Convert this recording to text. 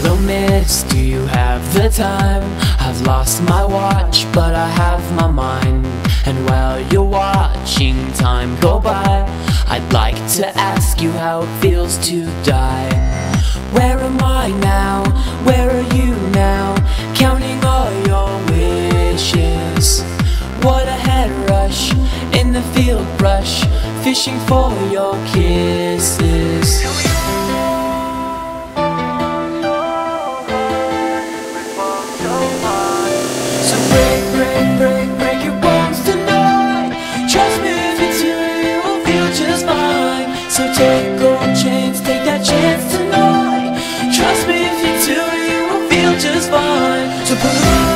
Hello miss, do you have the time? I've lost my watch, but I have my mind And while you're watching time go by I'd like to ask you how it feels to die Where am I now? Where are you now? Counting all your wishes What a head rush in the field brush Fishing for your kisses just believe in you will feel just fine. So take a chance take that chance to Trust me believe in you will feel just fine. To put